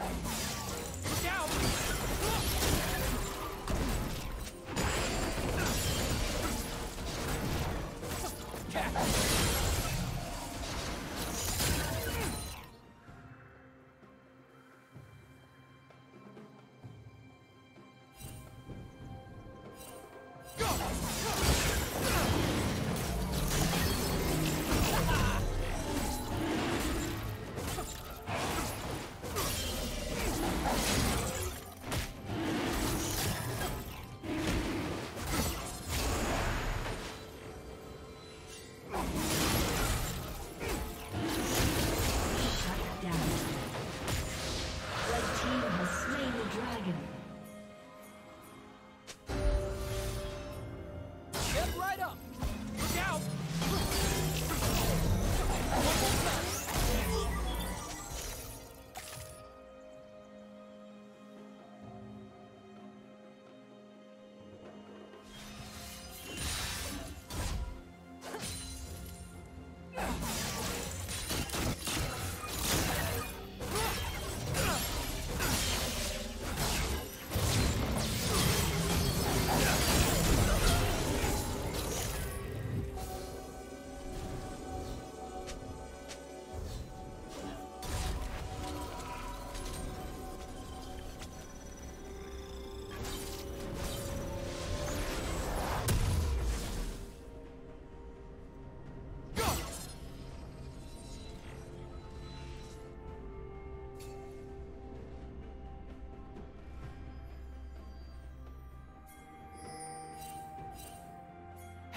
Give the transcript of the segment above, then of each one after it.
Look slain the dragon.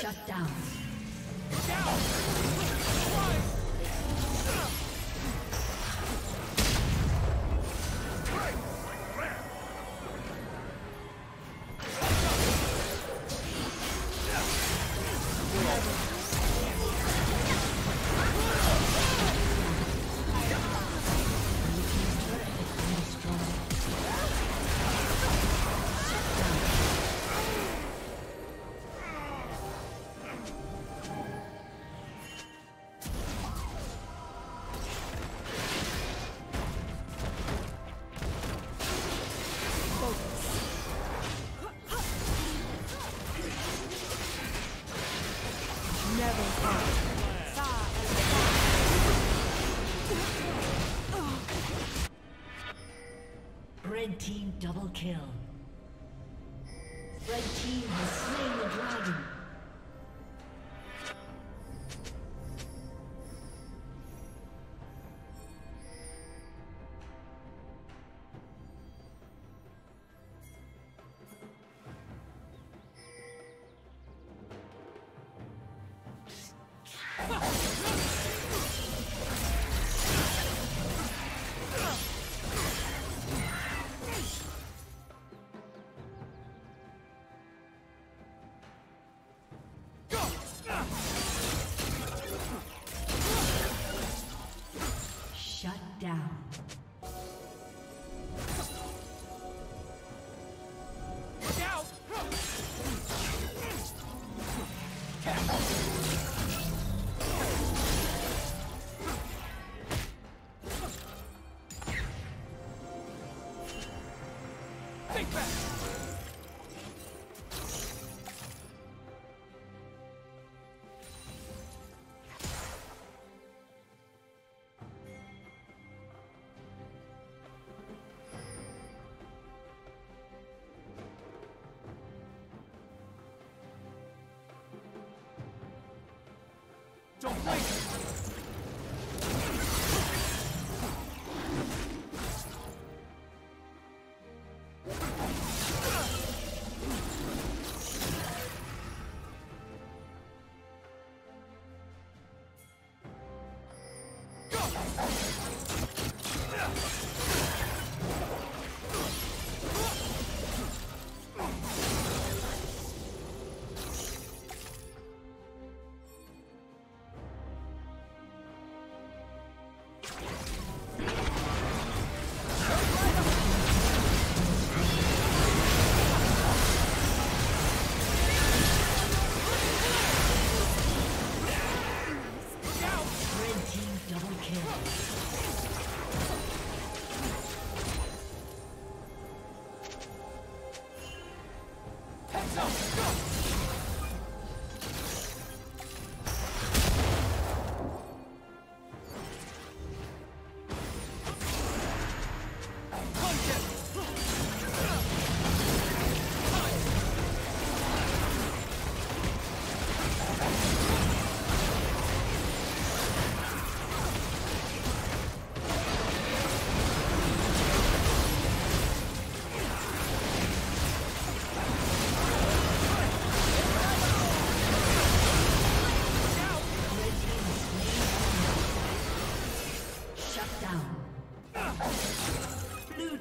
Shut down. Down! Double Don't blink!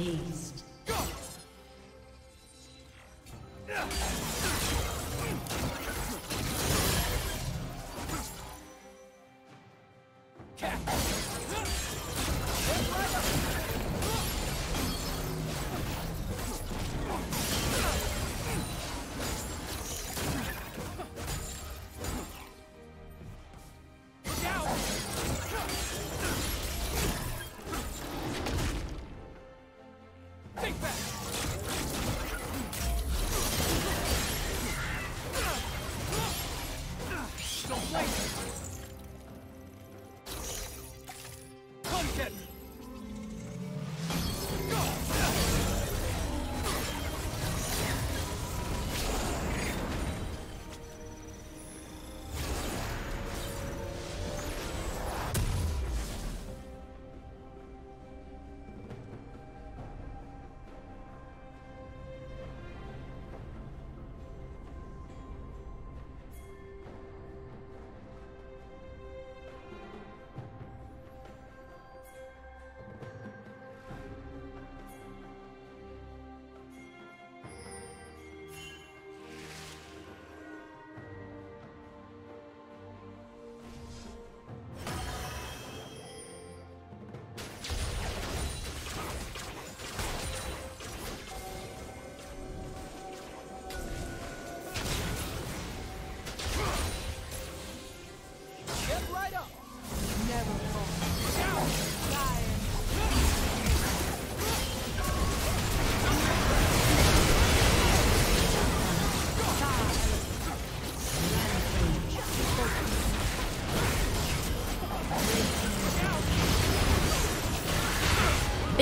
Dazed. Cat!